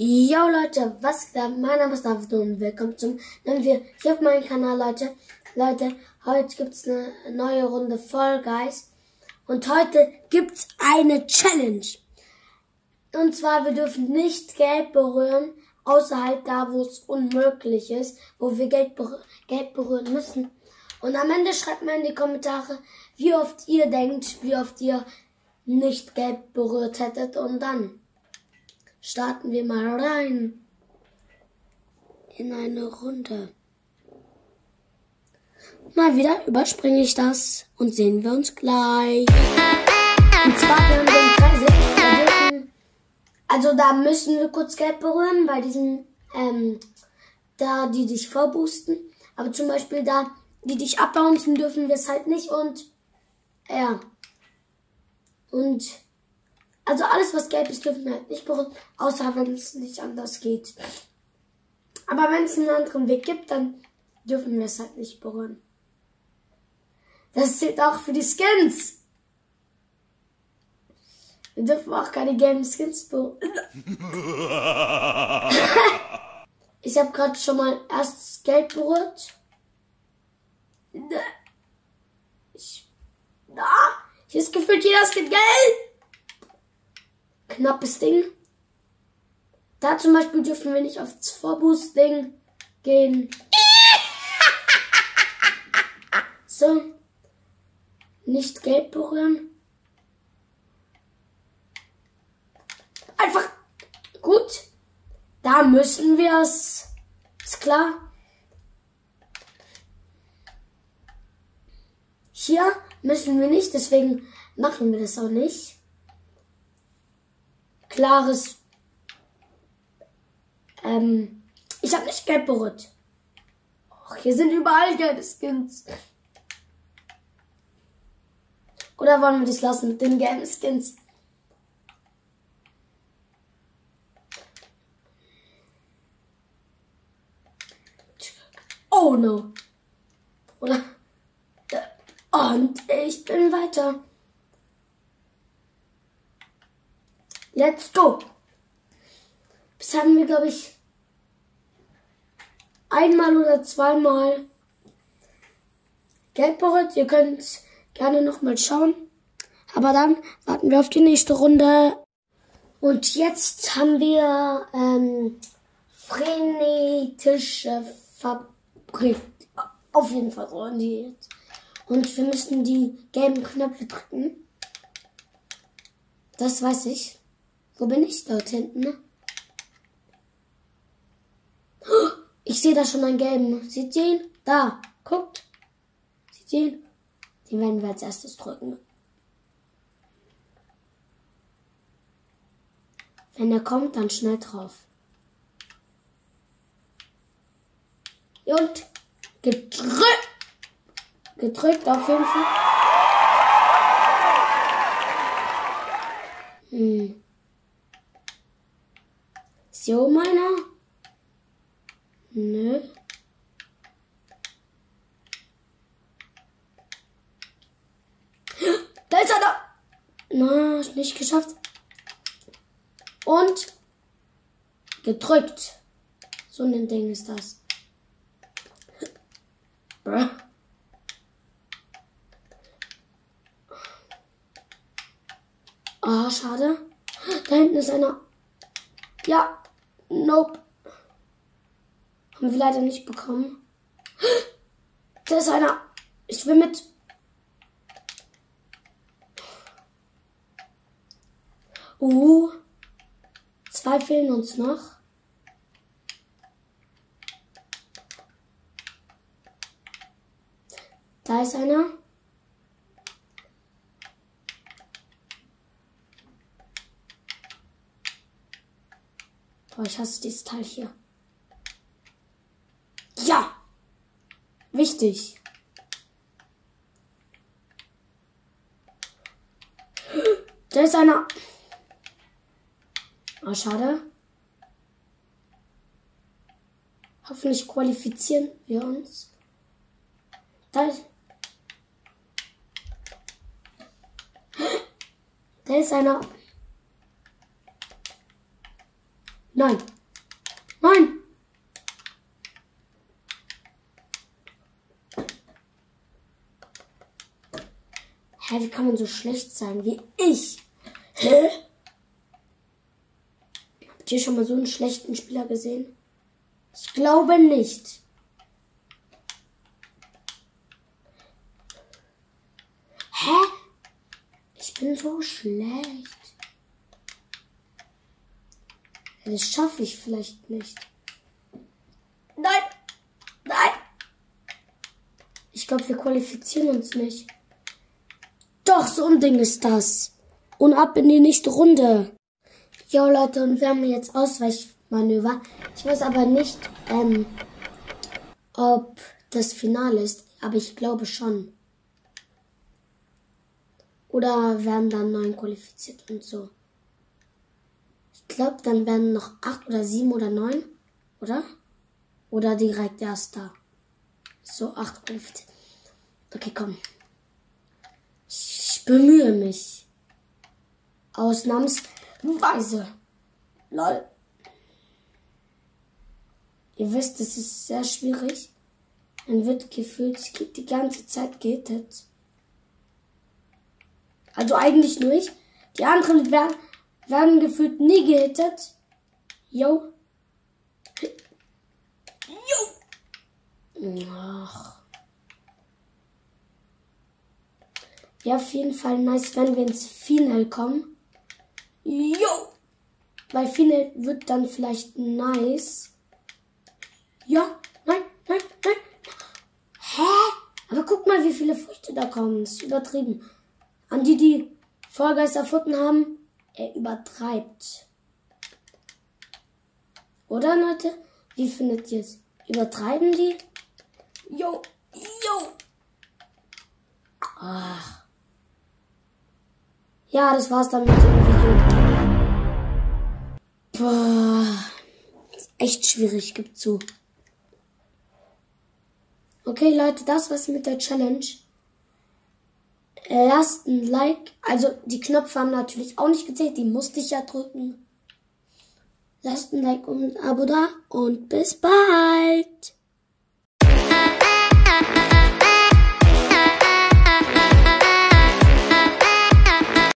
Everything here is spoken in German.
Yo Leute, was geht ab? Mein Name ist David und willkommen zum neuen Video hier auf meinem Kanal, Leute. Leute, heute gibt's eine neue Runde Fall Guys und heute gibt's eine Challenge. Und zwar, wir dürfen nicht Geld berühren, außerhalb da, wo es unmöglich ist, wo wir Geld, berü Geld berühren müssen. Und am Ende schreibt mal in die Kommentare, wie oft ihr denkt, wie oft ihr nicht Geld berührt hättet und dann starten wir mal rein in eine Runde. Mal wieder überspringe ich das und sehen wir uns gleich. Und zwar wir den. Also da müssen wir kurz Geld berühren bei diesen, ähm, da die dich vorboosten. Aber zum Beispiel da, die dich abbouncen, dürfen wir es halt nicht und ja. Und also alles, was gelb ist, dürfen wir halt nicht berühren, außer wenn es nicht anders geht. Aber wenn es einen anderen Weg gibt, dann dürfen wir es halt nicht berühren. Das zählt auch für die Skins. Wir dürfen auch keine gelben Skins berühren. ich habe gerade schon mal erst Gelb berührt. Ich, da, hier ist gefühlt jeder Skin gelb knappes Ding. Da zum Beispiel dürfen wir nicht aufs Vorboost-Ding gehen. So. Nicht Geld berühren. Einfach gut. Da müssen wir es. Ist klar. Hier müssen wir nicht, deswegen machen wir das auch nicht klares. Ähm, ich habe nicht gelb berührt. Och, hier sind überall gelbe Skins. Oder wollen wir das lassen mit den gelben Skins? Oh no. Oder. Und ich bin weiter. Let's go. Das haben wir, glaube ich, einmal oder zweimal Geld berührt. Ihr könnt gerne nochmal schauen. Aber dann warten wir auf die nächste Runde. Und jetzt haben wir ähm, frenetische Fabrik. Auf jeden Fall jetzt. Und wir müssen die gelben Knöpfe drücken. Das weiß ich. Wo bin ich? Dort hinten. Ich sehe da schon einen gelben. Seht ihr ihn? Da. Guckt. Seht ihr ihn? Den werden wir als erstes drücken. Wenn er kommt, dann schnell drauf. Und gedrückt. Gedrückt auf jeden Fall. Hm. So, meiner? Nö. Da ist er da! Na, nicht geschafft. Und gedrückt. So ein Ding ist das. Ah, oh, schade. Da hinten ist einer. Ja, Nope. Haben wir leider nicht bekommen. Da ist einer. Ich will mit. Uh. Zwei fehlen uns noch. Da ist einer. Boah, ich hasse dieses Teil hier. Ja! Wichtig. Da ist einer. Oh, schade. Hoffentlich qualifizieren wir uns. Da ist. Da ist einer. Nein. Nein. Hä, wie kann man so schlecht sein wie ich? Hä? Habt ihr schon mal so einen schlechten Spieler gesehen? Ich glaube nicht. Hä? Ich bin so schlecht. Das schaffe ich vielleicht nicht. Nein! Nein! Ich glaube, wir qualifizieren uns nicht. Doch, so ein Ding ist das. Und ab in die nächste Runde. Jo Leute, und wir haben jetzt Ausweichmanöver. Ich weiß aber nicht, ähm, ob das Finale ist, aber ich glaube schon. Oder werden dann neun qualifiziert und so. Ich glaube, dann werden noch acht oder sieben oder neun, oder? Oder direkt erster. So, acht qualifiziert. Okay, komm. Ich bemühe mich. Ausnahmsweise. Lol. Ihr wisst, es ist sehr schwierig. Man wird gefühlt die ganze Zeit gehittet. Also eigentlich nur ich. Die anderen werden, werden gefühlt nie gehittet. Yo. Yo. Ach. Ja, auf jeden Fall nice, wenn wir ins Finale kommen. Yo! Weil Finale wird dann vielleicht nice. Ja, nein, nein, nein. Hä? Aber guck mal, wie viele Früchte da kommen. Das ist übertrieben. An die, die Vollgeist erfunden haben, er übertreibt. Oder, Leute? Wie findet ihr es? Übertreiben die? Yo, yo. Ach. Ja, das war's dann mit dem Video. Boah. Ist echt schwierig, gibt zu. Okay, Leute, das war's mit der Challenge. Lasst ein Like. Also, die Knöpfe haben natürlich auch nicht gezählt. Die musste ich ja drücken. Lasst ein Like und ein Abo da. Und bis bald.